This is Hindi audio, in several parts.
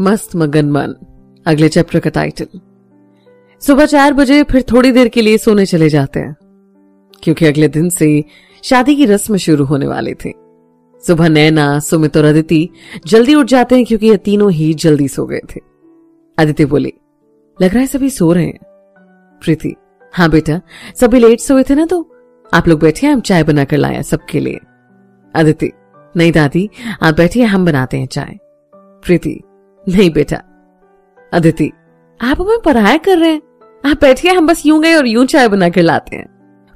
मस्त मगन मन अगले चैप्टर का टाइटल सुबह चार बजे फिर थोड़ी देर के लिए सोने चले जाते हैं। क्योंकि अगले दिन से शादी की रस्म शुरू होने वाली थी। सुबह नैना, सुमित और अदिति जल्दी उठ जाते हैं क्योंकि ये तीनों ही जल्दी सो गए थे। अदिति बोली, लग रहा है सभी सो रहे हैं। प्रीति हाँ बेटा, सभी लेट सोए थे ना तो? आप लोग बैठे हम चाय बनाकर लाया सबके लिए। अदिति, नहीं दादी, आप बैठिए, हम बनाते हैं चाय। प्रीति नहीं बेटा। अदिति, आप हमें पढ़ाया कर रहे हैं। आप बैठिए, हम बस यूँ गए और यूँ चाय बनाकर लाते हैं।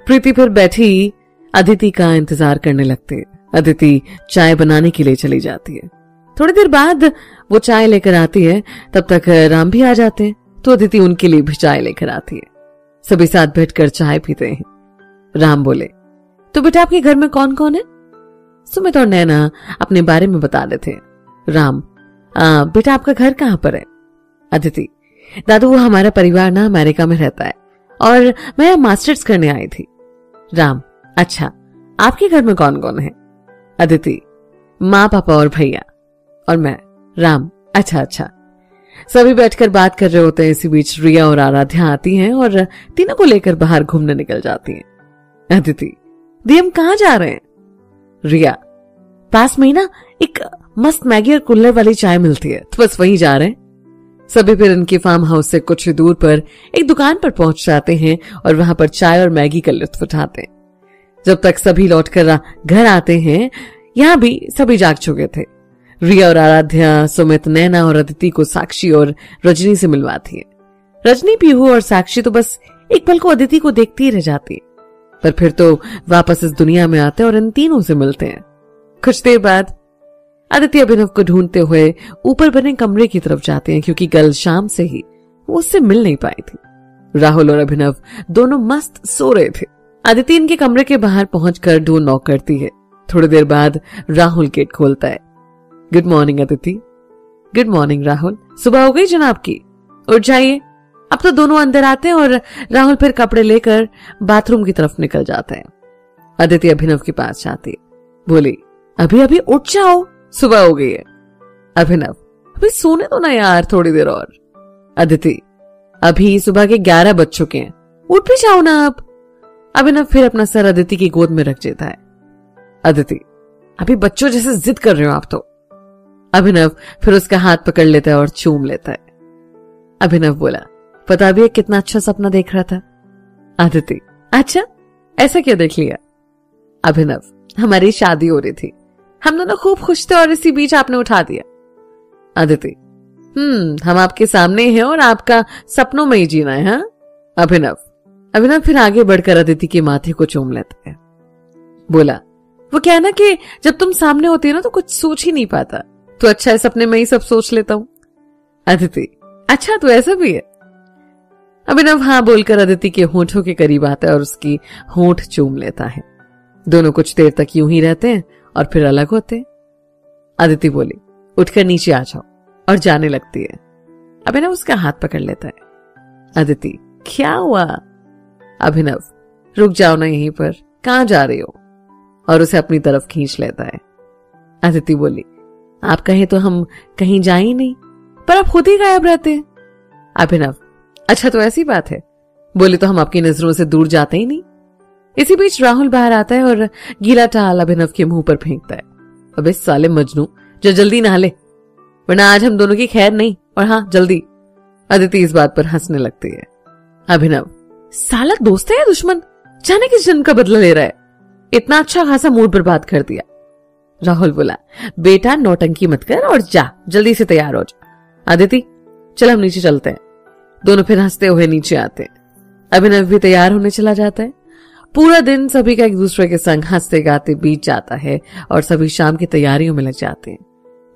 प्रीति फिर बैठी, अदिति का इंतज़ार करने लगते अदिति चाय बनाने के लिए चली जाती है। थोड़ी देर बाद वो चाय लेकर आती है, तब तक राम भी आ जाते हैं तो अदिति उनके लिए भी चाय लेकर आती है। सभी साथ बैठकर चाय पीते हैं। राम बोले तो बेटा आपके घर में कौन कौन है? सुमित और नैना अपने बारे में बता देते राम आ, बेटा आपका घर कहाँ पर है? अदिति दादू वो हमारा परिवार ना अमेरिका में रहता है। और मैं मास्टर्स करने आई थी। राम अच्छा आपके घर में कौन कौन है? अदिति माँ पापा और भैया और मैं राम अच्छा अच्छा। सभी बैठकर बात कर रहे होते हैं इसी बीच रिया और आराध्या आती हैं और तीनों को लेकर बाहर घूमने निकल जाती हैं। अदिति दी हम कहा जा रहे हैं? रिया पास में ही ना एक मस्त मैगी और कुल्लर वाली चाय मिलती है। तो बस वहीं जा रहे हैं। सभी फिर इनके फार्म हाउस से कुछ दूर पर एक दुकान पर पहुँच जाते हैं और वहाँ पर चाय और मैगी का लुत्फ उठाते हैं। जब तक सभी लौटकर घर आते हैं, यहाँ भी सभी जाग चुके थे। रिया और आराध्या, सुमित, नैना और अदिति को साक्षी और रजनी से मिलवाती है। रजनी, पीहू और साक्षी तो बस एक पल को अदिति को देखती रह जाती है। पर फिर तो वापस इस दुनिया में आते हैं और इन तीनों से मिलते हैं। कुछ देर बाद आदित्य अभिनव को ढूंढते हुए ऊपर बने कमरे की तरफ़ जाते हैं, क्योंकि कल शाम से ही वो उससे मिल नहीं पाई थी। राहुल और अभिनव दोनों मस्त सो रहे थे। आदित्य इनके कमरे के बाहर पहुंचकर डोर नॉक करती है। थोड़ी देर बाद राहुल गेट खोलता है। Good morning Aditi good morning Rahul. सुबह हो गई जनाब की। उठ जाइए। अब तो दोनों अंदर आते हैं और राहुल फिर कपड़े लेकर बाथरूम की तरफ़ निकल जाता है। अदिति अभिनव के पास जाती है। बोली, अभी अभी उठ जाओ। सुबह हो गई है। अभिनव, अभी सोने दो ना यार थोड़ी देर और। अदिति अभी सुबह के ग्यारह बज चुके हैं। उठ भी जाओ ना आप। अभिनव फिर अपना सर अदिति की गोद में रख देता है। अदिति अभी बच्चों जैसे जिद कर रहे हो आप तो। अभिनव फिर उसका हाथ पकड़ लेता है और चूम लेता है। अभिनव बोला, पता भी कितना अच्छा सपना देख रहा था? अदिति अच्छा? ऐसा क्या देख लिया? अभिनव, हमारी शादी हो रही थी। हम दोनों खूब खुश थे और इसी बीच आपने उठा दिया। अदिति हम्म हम आपके सामने हैं और आपका सपनों में ही जीना है, हा? अभिनव अभिनव फिर आगे बढ़कर अदिति के माथे को चूम लेता है। बोला, वो क्या ना कि जब तुम सामने होती है ना तो कुछ सोच ही नहीं पाता। तो अच्छा है सपने में ही सब सोच लेता हूँ। अदिति अच्छा तो ऐसा भी है। अभिनव हाँ बोलकर अदिति के होठों के करीब आता है और उसकी होठ चूम लेता है। दोनों कुछ देर तक यूँ ही रहते हैं और फिर अलग होते। अदिति बोली, उठकर नीचे आ जाओ और जाने लगती है। अभिनव उसका हाथ पकड़ लेता है। अदिति क्या हुआ? अभिनव, रुक जाओ ना यहीं पर। कहा जा रही हो? और उसे अपनी तरफ़ खींच लेता है। अदिति बोली, आप कहें तो हम कहीं जा ही नहीं, पर आप खुद ही गायब रहते हैं। अभिनव अच्छा तो ऐसी बात है। बोले तो हम आपकी नज़रों से दूर जाते ही नहीं। इसी बीच राहुल बाहर आता है और गीला टाल अभिनव के मुँह पर फेंकता है। अबे साले मजनू, जो जल्दी नहा ले। वरना आज हम दोनों की खैर नहीं, और हाँ जल्दी। अदिति इस बात पर हंसने लगती है। अभिनव, साला दोस्त है या दुश्मन? जाने किस जन्म का बदला ले रहा है? इतना अच्छा खासा मूड बर्बाद कर दिया। राहुल बोला, बेटा, नौटंकी मत कर और जा, जल्दी से तैयार हो जा। अदिति चल हम नीचे चलते हैं। दोनों फिर हँसते हुए नीचे आते हैं। अभिनव भी तैयार होने चला जाता है। पूरा दिन सभी का एक दूसरे के संग हँसते गाते बीत जाता है और सभी शाम की तैयारियों में लग जाते हैं।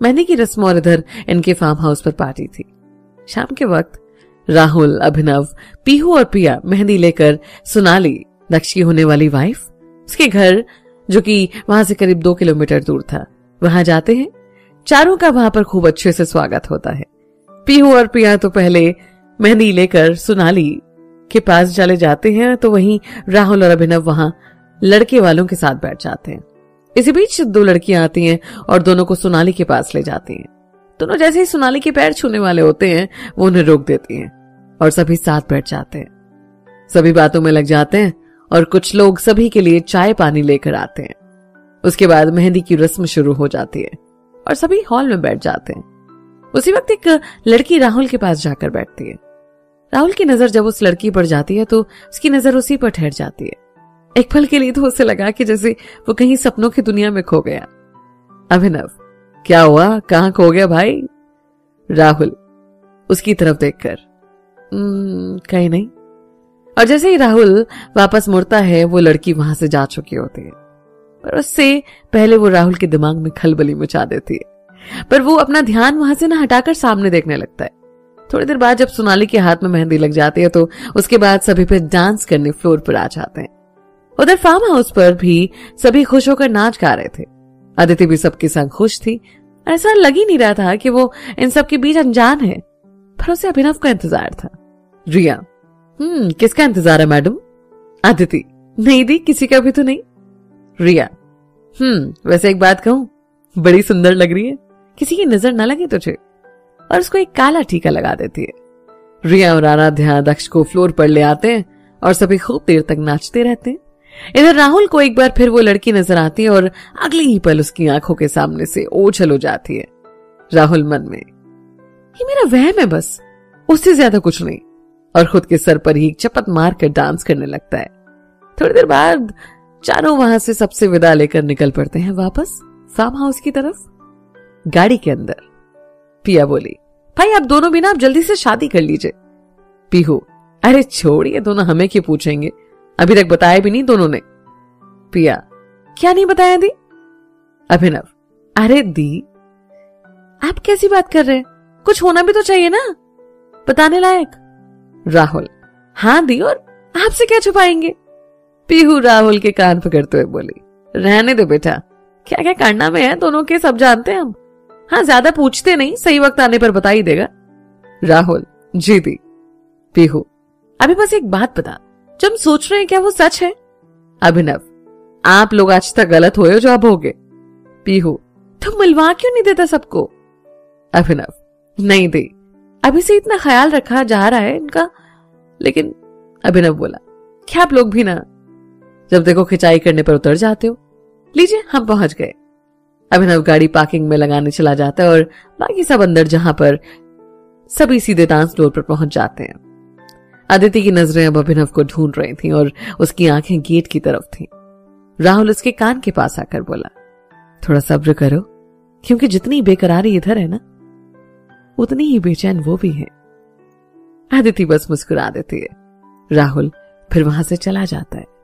मेहंदी की रस्म और इधर इनके फार्म हाउस पर पार्टी थी। शाम के वक्त राहुल, अभिनव, पीहू और पिया मेहंदी लेकर सुनाली दक्ष की होने वाली वाइफ उसके घर, जो कि वहाँ से करीब दो किलोमीटर दूर था। वहाँ जाते हैं। चारों का वहाँ पर खूब अच्छे से स्वागत होता है। पीहू और पिया तो पहले मेहंदी लेकर सुनाली के पास चले जाते हैं तो वहीं राहुल और अभिनव वहाँ लड़के वालों के साथ बैठ जाते हैं। इसी बीच दो लड़कियाँ आती हैं और दोनों को सोनाली के पास ले जाती हैं। दोनों जैसे ही सोनाली के पैर छूने वाले होते हैं, वो उन्हें रोक देती हैं और सभी साथ बैठ जाते हैं। सभी बातों में लग जाते हैं और कुछ लोग सभी के लिए चाय पानी लेकर आते हैं। उसके बाद मेहंदी की रस्म शुरू हो जाती है और सभी हॉल में बैठ जाते हैं। उसी वक्त एक लड़की राहुल के पास जाकर बैठती है। राहुल की नज़र जब उस लड़की पर जाती है तो उसकी नज़र उसी पर ठहर जाती है। एक पल के लिए तो उसे लगा कि जैसे वो कहीं सपनों की दुनिया में खो गया। अभिनव क्या हुआ? कहाँ खो गया भाई? राहुल उसकी तरफ़ देखकर। हम्म, कहीं नहीं। और जैसे ही राहुल वापस मुड़ता है वो लड़की वहाँ से जा चुकी होती है। पर उससे पहले वो राहुल के दिमाग में खलबली मचा देती है। पर वो अपना ध्यान वहाँ से ना हटाकर सामने देखने लगता है। थोड़ी देर बाद जब सोनाली के हाथ में मेहंदी लग जाती है तो उसके बाद सभी पे डांस करने फ्लोर पर आ जाते हैं। उधर फार्म हाउस पर भी सभी खुश होकर नाच गा रहे थे। अदिति भी सबके संग खुश थी। ऐसा लग ही नहीं रहा था कि वो इन सब के बीच अनजान है। पर उसे अभिनव का इंतज़ार था। रिया हम्म किसका इंतज़ार है मैडम? अदिति नहीं दी, किसी का भी तो नहीं। रिया हम्म वैसे एक बात कहूँ, बड़ी सुंदर लग रही है। किसी की नज़र न लगे तुझे। और उसको एक काला टीका लगा देती है। रिया और आराध्या दक्ष को फ्लोर पर ले आते हैं और सभी खूब देर तक नाचते रहते हैं। इधर राहुल को एक बार फिर वो लड़की नज़र आती है और अगले ही पल उसकी आँखों के सामने से ओछल हो जाती है। राहुल मन में, ये मेरा वहम है बस, उससे ज़्यादा कुछ नहीं। और खुद के सर पर ही चपत मार कर डांस करने लगता है। थोड़ी देर बाद चारों वहाँ से सबसे विदा लेकर निकल पड़ते हैं वापस फार्म हाउस की तरफ़। गाड़ी के अंदर। पिया बोली, भाई, आप दोनों बिना आप जल्दी से शादी कर लीजिए। पीहू, अरे, छोड़िए, दोनों हमें क्यों पूछेंगे? अभी तक बताया भी नहीं दोनों ने। पिया, क्या नहीं बताया दी? अभिनव, अरे, दी, आप कैसी बात कर रहे हैं? कुछ होना भी तो चाहिए ना? बताने लायक? राहुल हाँ दी, और आपसे क्या छुपाएँगे? पीहू राहुल के कान पकड़ते हुए बोली, रहने दो बेटा क्या क्या करना में है? दोनों के सब जानते हैं हम। हाँ ज़्यादा पूछते नहीं, सही वक्त आने पर बता ही देगा। राहुल, जी दी। पीहू, अभी बस एक बात बता, जो हम सोच रहे हैं क्या वो सच है? अभिनव, आप लोग आज तक गलत हो जो अब हो गए पीहू, तुम मिलवा क्यों नहीं देता सबको? अभिनव, नहीं दी। अभी से इतना ख्याल रखा जा रहा है इनका, लेकिन अभिनव बोला, क्या आप लोग भी ना, जब देखो खिंचाई करने पर उतर जाते हो, लीजिए हम पहुँच गए। अभिनव गाड़ी पार्किंग में लगाने चला जाता है और बाकी सब अंदर जहाँ पर सभी सीधे डांस फ्लोर पर पहुँच जाते हैं। अदिति की नज़रें अब अभिनव को ढूंढ रही थी और उसकी आँखें गेट की तरफ़ थी। राहुल उसके कान के पास आकर बोला, थोड़ा सब्र करो, क्योंकि जितनी बेकरारी इधर है ना, उतनी ही बेचैन वो भी है। अदिति बस मुस्कुरा देती है। राहुल फिर वहाँ से चला जाता है।